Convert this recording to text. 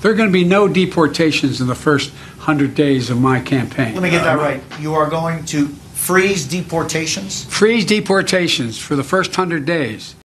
There are going to be no deportations in the first 100 days of my campaign. Let me get that right. You are going to freeze deportations? Freeze deportations for the first 100 days.